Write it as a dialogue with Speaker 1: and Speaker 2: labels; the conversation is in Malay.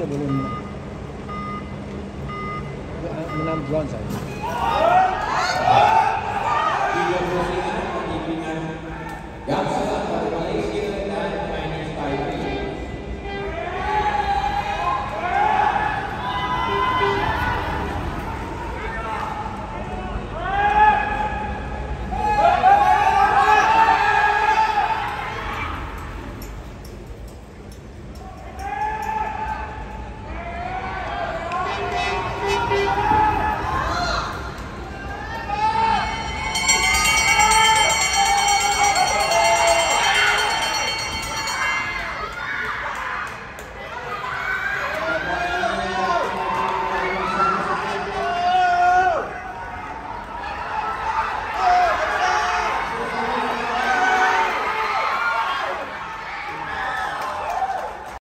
Speaker 1: Malaysia belum menang. Uh, menang bronze saja